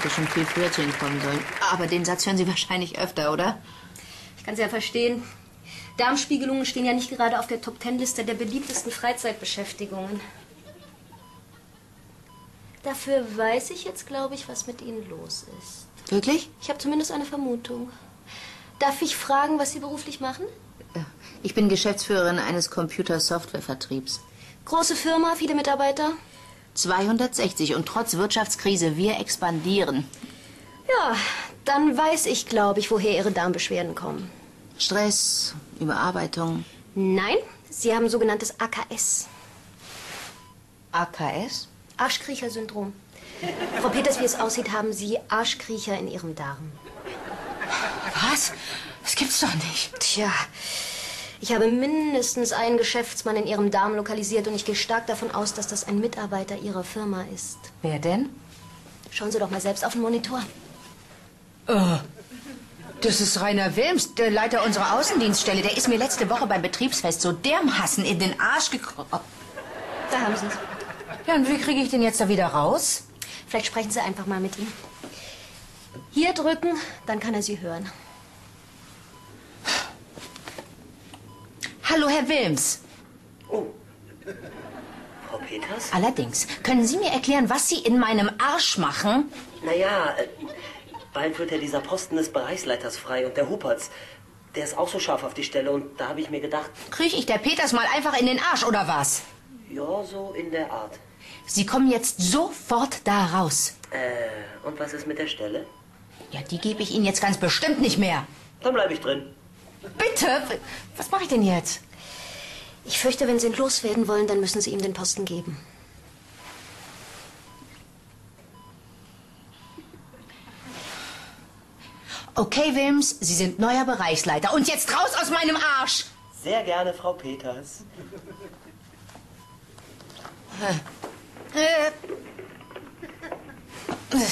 hätte schon viel früher zu Ihnen kommen sollen. Aber den Satz hören Sie wahrscheinlich öfter, oder? Ich kann es ja verstehen. Darmspiegelungen stehen ja nicht gerade auf der Top-Ten-Liste der beliebtesten Freizeitbeschäftigungen. Dafür weiß ich jetzt, glaube ich, was mit Ihnen los ist. Wirklich? Ich habe zumindest eine Vermutung. Darf ich fragen, was Sie beruflich machen? Ja. Ich bin Geschäftsführerin eines Computersoftwarevertriebs. Große Firma, viele Mitarbeiter? 260 und trotz Wirtschaftskrise, wir expandieren. Ja, dann weiß ich, glaube ich, woher Ihre Darmbeschwerden kommen. Stress, Überarbeitung. Nein, Sie haben sogenanntes AKS. AKS? Arschkriecher-Syndrom. Frau Peters, wie es aussieht, haben Sie Arschkriecher in Ihrem Darm. Was? Das gibt's doch nicht. Tja, ich habe mindestens einen Geschäftsmann in Ihrem Darm lokalisiert und ich gehe stark davon aus, dass das ein Mitarbeiter Ihrer Firma ist. Wer denn? Schauen Sie doch mal selbst auf den Monitor. Oh, das ist Rainer Wilms, der Leiter unserer Außendienststelle. Der ist mir letzte Woche beim Betriebsfest so dermaßen in den Arsch gekrochen. Da haben Sie es. Ja, und wie kriege ich den jetzt da wieder raus? Vielleicht sprechen Sie einfach mal mit ihm. Hier drücken, dann kann er Sie hören. Hallo, Herr Wilms. Oh. Frau Peters? Allerdings, können Sie mir erklären, was Sie in meinem Arsch machen? Naja, äh, bald wird ja dieser Posten des Bereichsleiters frei und der Hupertz, der ist auch so scharf auf die Stelle und da habe ich mir gedacht, Kriege ich der Peters mal einfach in den Arsch, oder was? ja, so in der Art. Sie kommen jetzt sofort da raus. Äh, und was ist mit der Stelle? Ja, die gebe ich Ihnen jetzt ganz bestimmt nicht mehr. Dann bleibe ich drin. Bitte? Was mache ich denn jetzt? Ich fürchte, wenn Sie ihn loswerden wollen, dann müssen Sie ihm den Posten geben. Okay, Wilms, Sie sind neuer Bereichsleiter. Und jetzt raus aus meinem Arsch! Sehr gerne, Frau Peters. Äh. Hallo.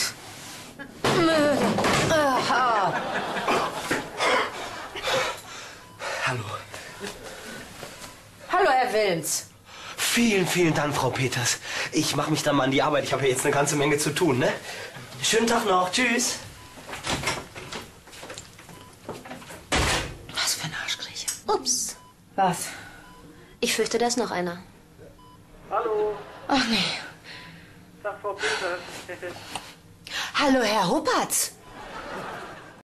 Hallo, Herr Wilms. Vielen, vielen Dank, Frau Peters. Ich mache mich dann mal an die Arbeit. Ich habe ja jetzt eine ganze Menge zu tun, ne? Schönen Tag noch. Tschüss. Was für ein Arschkriecher. Ups. Was? Ich fürchte, da ist noch einer. Hallo, Ach nee. Tag Frau Peters. Hallo, Herr Huppertz.